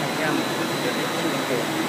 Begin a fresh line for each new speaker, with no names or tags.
Yeah.